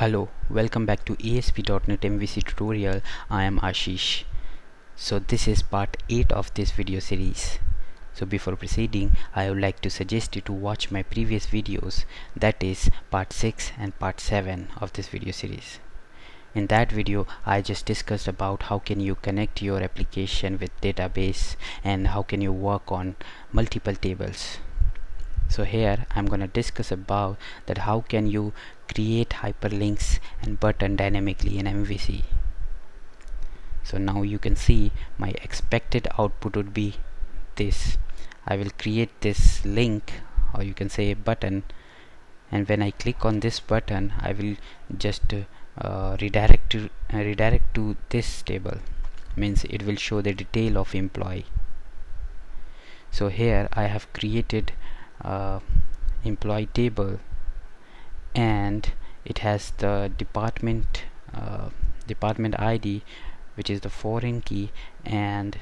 Hello, welcome back to ASP.NET MVC tutorial. I am Ashish. So this is part 8 of this video series. So before proceeding, I would like to suggest you to watch my previous videos that is part 6 and part 7 of this video series. In that video, I just discussed about how can you connect your application with database and how can you work on multiple tables so here I'm gonna discuss about that how can you create hyperlinks and button dynamically in MVC so now you can see my expected output would be this. I will create this link or you can say button and when I click on this button I will just uh, redirect to uh, redirect to this table. Means it will show the detail of employee. So here I have created uh, employee table and it has the department uh, department ID which is the foreign key and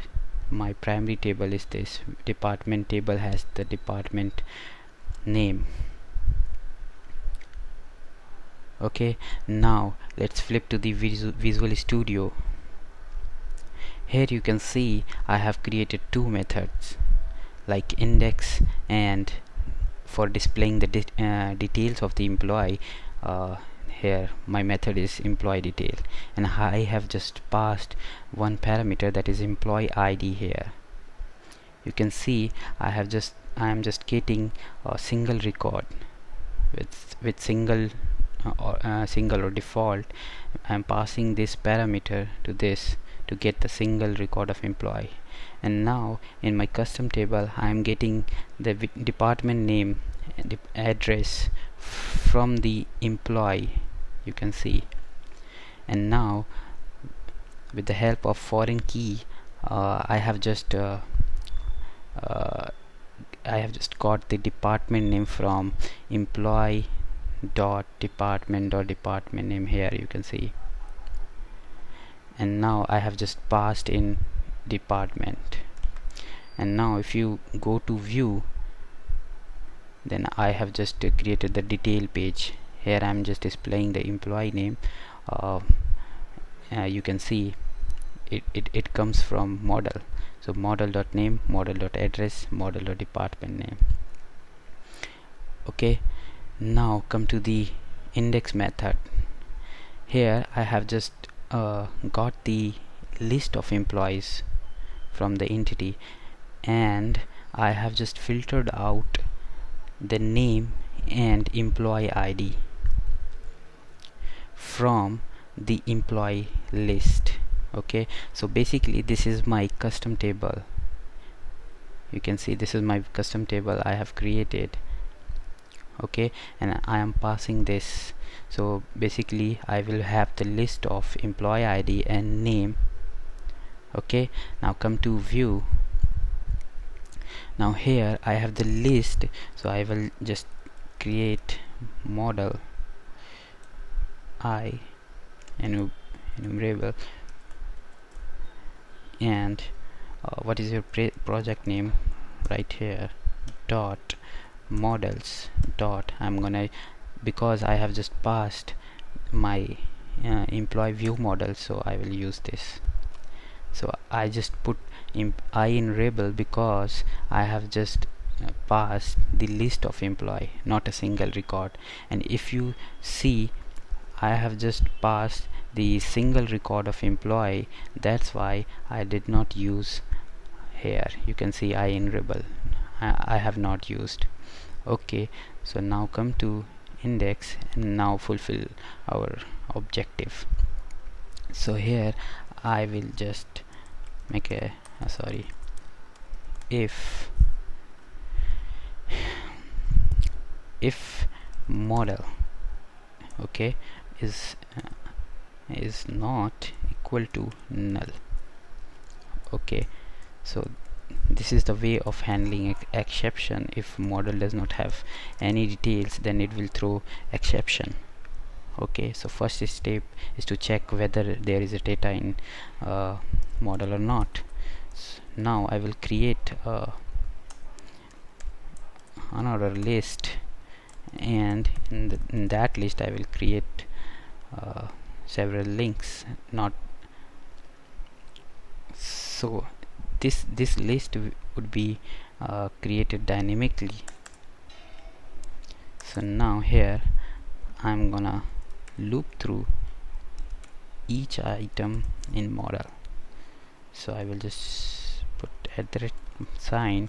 my primary table is this department table has the department name. Okay now let's flip to the Visu Visual Studio. Here you can see I have created two methods like index and for displaying the de uh, details of the employee uh, here my method is employee detail. And I have just passed one parameter that is employee ID here. You can see I have just I am just getting a single record with with single uh, or uh, single or default. I am passing this parameter to this to get the single record of employee and now in my custom table I am getting the department name the address from the employee you can see. And now with the help of foreign key uh, I have just uh, uh, I have just got the department name from employee dot department dot department name here you can see. And now I have just passed in department. And now if you go to view then I have just created the detail page. Here I'm just displaying the employee name. Uh, uh, you can see it, it, it comes from model. So model dot name model dot address model dot department name. Okay now come to the index method. Here I have just uh, got the list of employees from the entity. And I have just filtered out the name and employee ID from the employee list. Okay? So basically this is my custom table. You can see this is my custom table I have created. Okay? And I am passing this. So basically I will have the list of employee ID and name okay now come to view. Now here I have the list so I will just create model I enumerable and uh, what is your project name? Right here dot models dot I'm gonna because I have just passed my uh, employee view model so I will use this so I just put IEnumerable because I have just uh, passed the list of employee not a single record. And if you see I have just passed the single record of employee that's why I did not use here. You can see IEnumerable. I, I have not used. Okay so now come to index and now fulfill our objective. So here I will just make a uh, sorry. If if model okay is uh, is not equal to null okay. So this is the way of handling exception. If model does not have any details then it will throw exception okay so first step is to check whether there is a data in uh, model or not. So now I will create uh, another list. And in, the, in, that list I will create uh, several links. Not so this this list would be uh, created dynamically. So now here I'm gonna loop through each item in model. So I will just put at the sign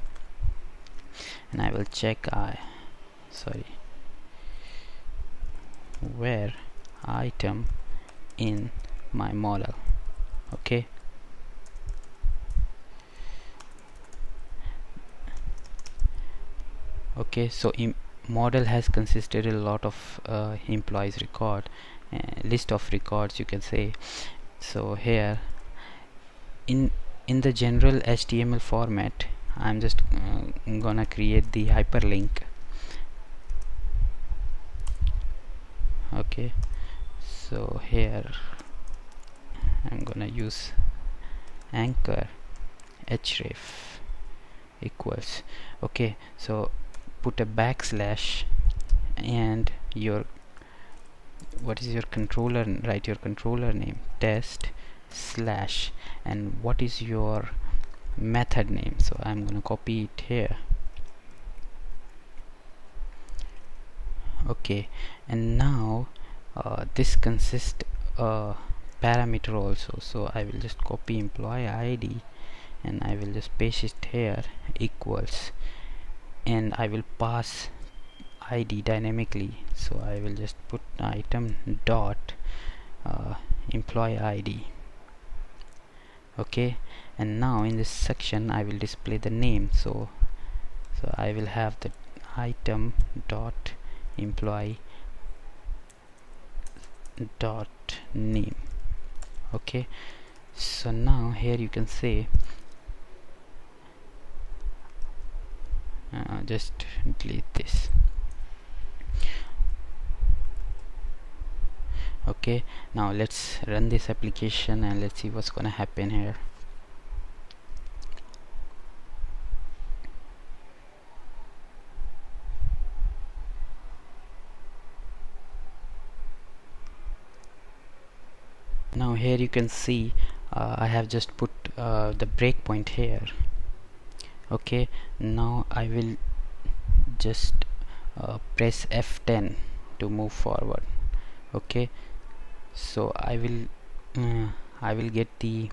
and I will check I sorry where item in my model okay? Okay so model has consisted a lot of uh, employees record uh, list of records you can say. So here in in the general HTML format I'm just uh, gonna create the hyperlink. Okay. So here I'm gonna use anchor href equals. Okay. So put a backslash and your what is your controller write your controller name test slash and what is your method name? So I'm gonna copy it here. Okay and now uh, this consists uh, parameter also. So I will just copy employee ID and I will just paste it here equals and I will pass ID dynamically. So I will just put item dot uh, employee ID okay? And now in this section I will display the name. So so I will have the item dot employee dot name. Okay? So now here you can say uh, just delete this. Okay now let's run this application and let's see what's gonna happen here. Now here you can see uh, I have just put uh, the breakpoint here. Okay now I will just uh, press F10 to move forward okay? So I will uh, I will get the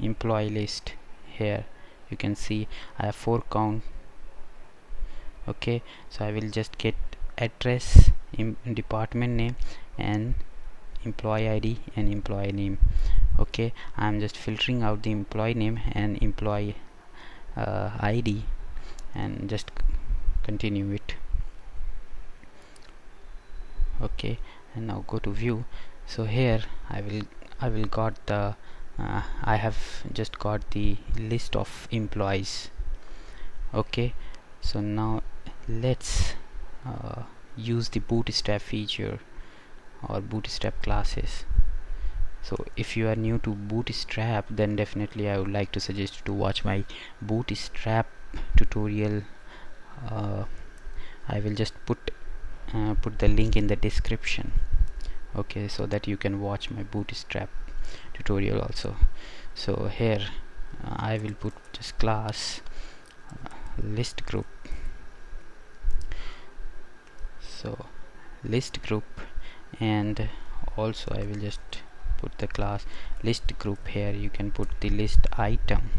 employee list here. You can see I have four count okay? So I will just get address department name and employee ID and employee name okay? I'm just filtering out the employee name and employee uh, ID and just continue it. Okay and now go to view. So here I will I will got the uh, I have just got the list of employees. Okay so now let's uh, use the bootstrap feature or bootstrap classes. So if you are new to bootstrap then definitely I would like to suggest to watch my bootstrap tutorial I will just put uh, put the link in the description. Okay so that you can watch my bootstrap tutorial also. So here uh, I will put this class uh, list group. So list group and also I will just put the class list group here. You can put the list item.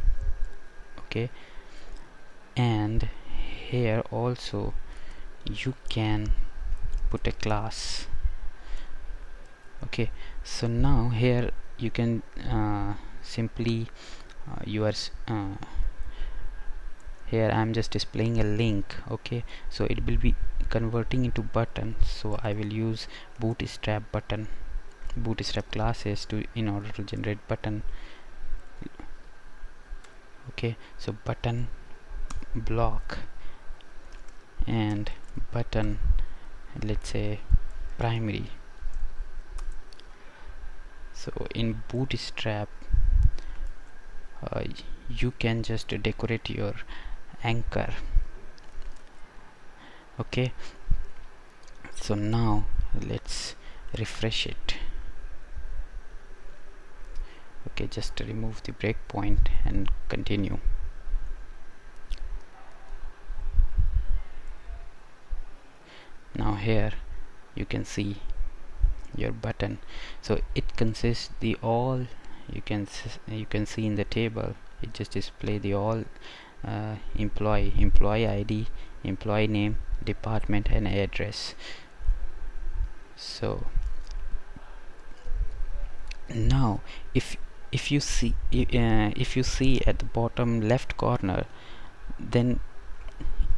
Okay and here also you can put a class. Okay so now here you can uh, simply uh, you are uh, here I'm just displaying a link okay? So it will be converting into button. So I will use bootstrap button bootstrap classes to in order to generate button. Okay so button block and button let's say primary. So in bootstrap uh, you can just decorate your anchor. Okay? So now let's refresh it. Okay just remove the breakpoint and continue. Now here you can see your button. So it consists the all you can you can see in the table it just display the all uh, employee employee ID employee name department and address. So now if if you see uh, if you see at the bottom left corner then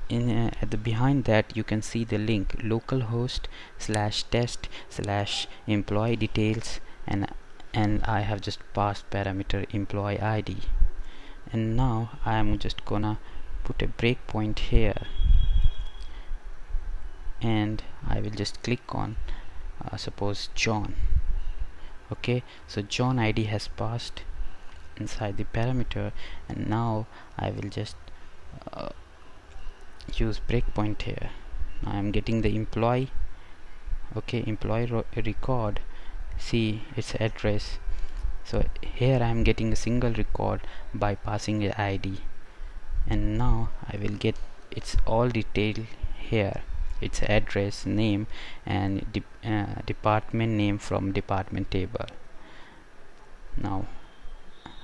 in uh, at the behind that you can see the link localhost slash test slash employee details and and I have just passed parameter employee ID and now I am just gonna put a breakpoint here. And I will just click on uh, suppose John. Okay so John ID has passed inside the parameter and now I will just uh, use breakpoint here. Now I'm getting the employee okay employee record. See its address. So here I'm getting a single record by passing the ID and now I will get its all detail here its address name and de uh, department name from department table. Now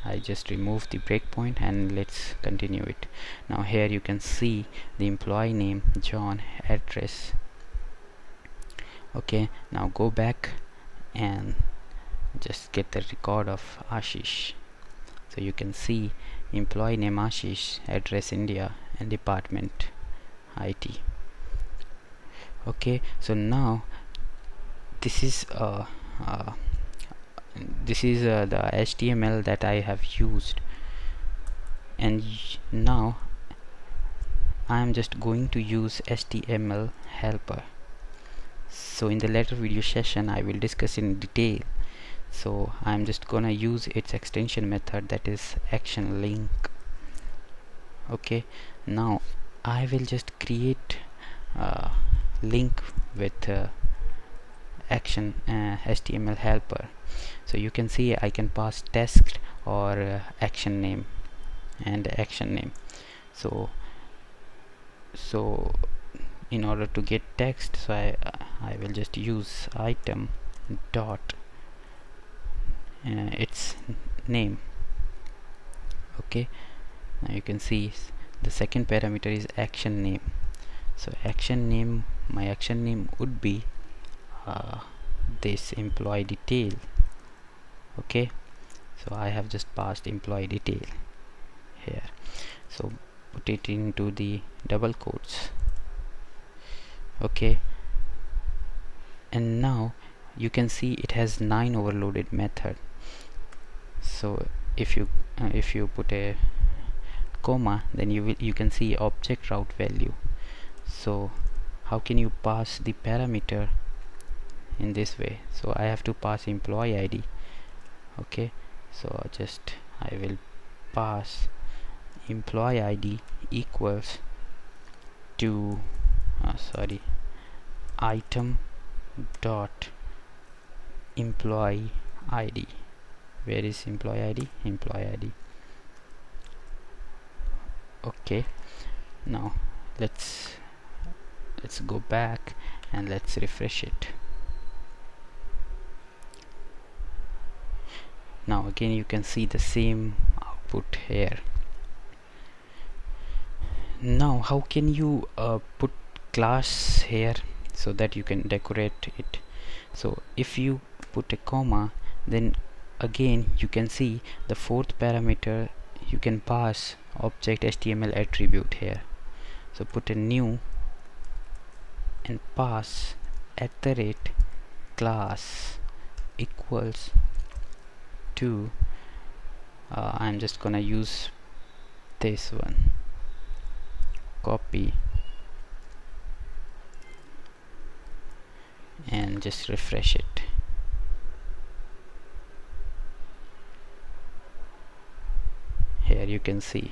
I just remove the breakpoint and let's continue it. Now here you can see the employee name John address. Okay now go back and just get the record of Ashish. So you can see employee name Ashish address India and department IT okay so now this is uh, uh, this is uh, the HTML that I have used. And now I am just going to use HTML helper. So in the later video session I will discuss in detail. So I'm just gonna use its extension method that is action link. Okay now I will just create uh, link with uh, action uh, HTML helper so you can see I can pass text or uh, action name and action name. So so in order to get text so I, I will just use item dot uh, its name. Okay. Now you can see the second parameter is action name. So action name my action name would be uh, this employee detail okay? So I have just passed employee detail here. So put it into the double quotes. Okay? And now you can see it has nine overloaded method. So if you uh, if you put a comma then you will you can see object route value. So how can you pass the parameter in this way? So I have to pass employee ID okay so I just I will pass. Employee ID equals to uh, sorry item dot employee ID where is employee ID employee ID okay now let's let's go back and let's refresh it now again you can see the same output here. Now how can you uh, put class here so that you can decorate it? So if you put a comma then again you can see the fourth parameter you can pass object HTML attribute here. So put a new and pass at the rate class equals uh, I'm just gonna use this one. Copy. And just refresh it. Here you can see.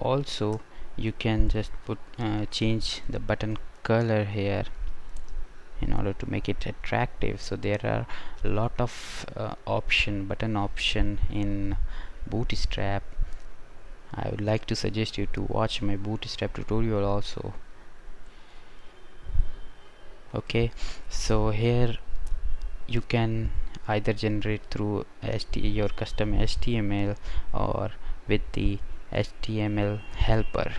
Also you can just put uh, change the button color here in order to make it attractive. So there are a lot of uh, option button option in bootstrap I would like to suggest you to watch my bootstrap tutorial also. Okay so here you can either generate through HT your custom HTML or with the HTML helper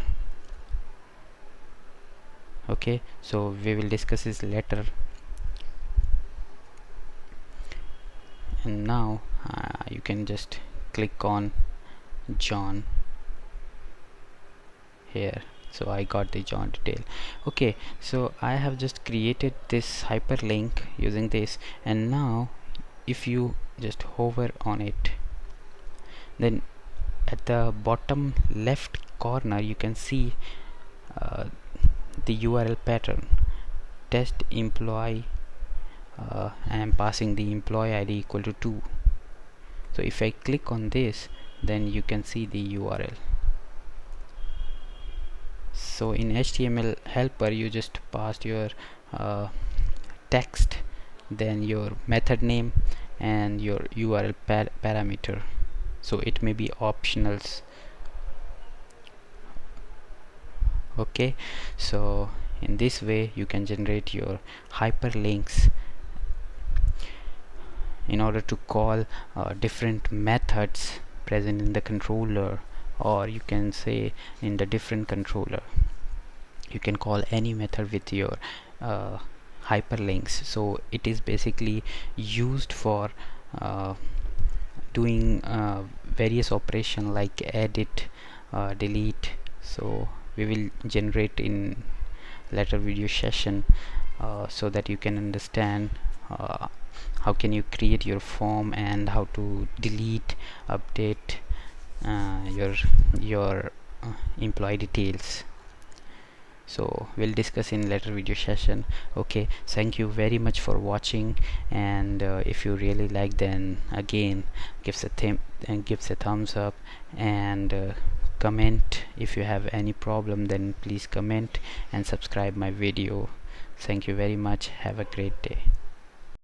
okay so we will discuss this later and now uh, you can just click on John here. So I got the John detail. Okay so I have just created this hyperlink using this. And now if you just hover on it then at the bottom left corner you can see uh, the URL pattern. Test employee uh, I am passing the employee ID equal to 2 so if I click on this then you can see the URL so in HTML helper you just passed your uh, text then your method name and your URL par parameter. So it may be optionals okay so in this way you can generate your hyperlinks in order to call uh, different methods present in the controller or you can say in the different controller. You can call any method with your uh, hyperlinks. So it is basically used for uh, doing uh, various operation like edit uh, delete. So we will generate in later video session uh, so that you can understand uh, how can you create your form and how to delete update uh, your your uh, employee details. So we'll discuss in later video session. Okay thank you very much for watching and uh, if you really like then again gives a thumb and gives a thumbs up and uh, comment. If you have any problem then please comment and subscribe my video. Thank you very much. Have a great day